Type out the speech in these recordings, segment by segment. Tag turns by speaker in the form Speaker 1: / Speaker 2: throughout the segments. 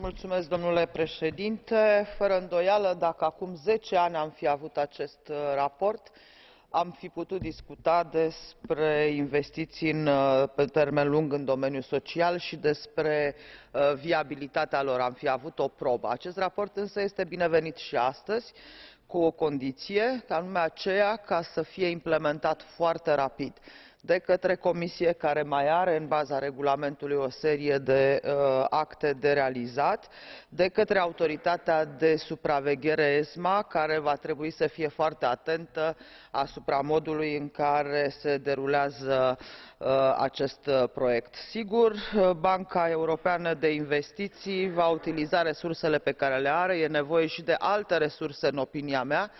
Speaker 1: Mulțumesc, domnule președinte. Fără îndoială, dacă acum zece ani am fi avut acest uh, raport, am fi putut discuta despre investiții în, uh, pe termen lung în domeniul social și despre uh, viabilitatea lor. Am fi avut o probă. Acest raport însă este binevenit și astăzi, cu o condiție, anume aceea ca să fie implementat foarte rapid de către comisie care mai are în baza regulamentului o serie de uh, acte de realizat de către autoritatea de supraveghere esma care va trebui să fie foarte atentă asupra modului în care se derulează uh, acest proiect. sigur banca europeană de investiții va utiliza resursele pe care le are e nevoie și de alte resurse în opinia mea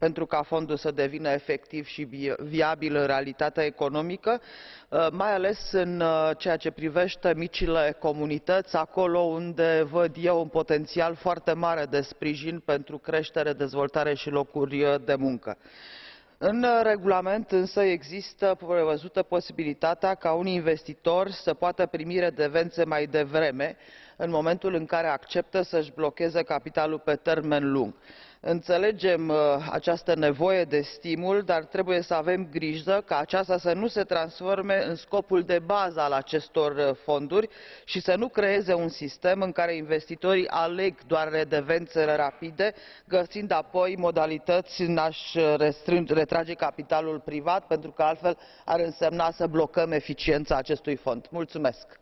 Speaker 1: pentru ca fondul să devină efectiv și viabil în realitatea economică uh, mai ales în uh, ceea ce privește micile comunități acolo unde văd eu un potențial foarte mare de sprijin pentru creștere dezvoltare și locuri uh, de muncă. în regulament însă există prevăzută posibilitatea ca un investitor să poată primi redevențe mai devreme în momentul în care acceptă să își blocheze capitalul pe termen lung înțelegem uh, această nevoie de stimul dar trebuie să avem grijă ca aceasta să nu se transforme în scopul de bază al acestor uh, fonduri și să nu creeze un sistem în care investitorii aleg doar redevențele rapide găsind apoi modalități în a și retrage capitalul privat pentru că altfel ar însemna să blocăm eficiența acestui fond. mulțumesc.